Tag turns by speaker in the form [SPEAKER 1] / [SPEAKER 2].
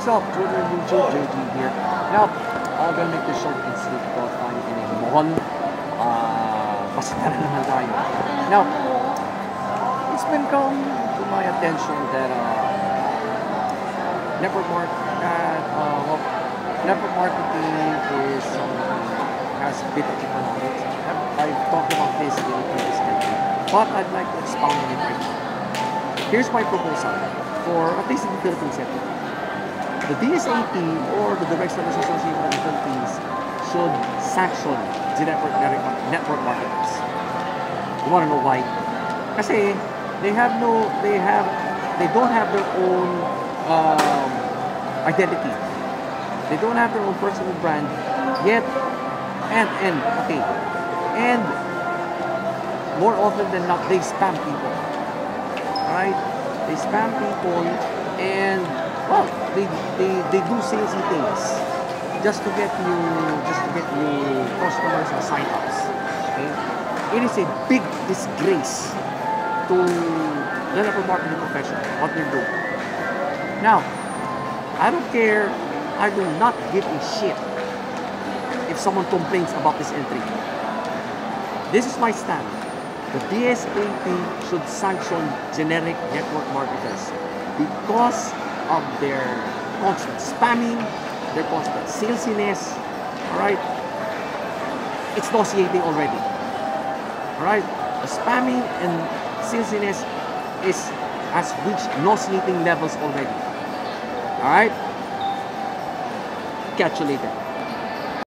[SPEAKER 1] Twitter, YouTube, JG here. Now, I'm gonna make this short and sweet in a mall. Uh, naman tayo. Now, it's been come to my attention that uh, network mark, uh, well, network marketing is something has a bit of economics. I've, talked about this in the previous country, but I'd like to expound on it right now. Here's my proposal for at least in the Philippines. The DSAP or the Direct Sellers Association of the Philippines should sanction the network, network marketers. You want to know why? Kasi they have no, they have, they don't have their own um, identity. They don't have their own personal brand yet. And, and, okay. And more often than not, they spam people. Alright? They spam people and, they, they, they do salesy things just to get you, just to get you customers or sign-ups. Okay? It is a big disgrace to the network marketing profession, what they're doing. Now, I don't care, I do not give a shit if someone complains about this entry. This is my stand. The DSAP should sanction generic network marketers because of their constant spamming, their constant salesiness. Alright? It's nauseating already. Alright? The spamming and salesiness is has reached nauseating levels already. Alright? Catch you later.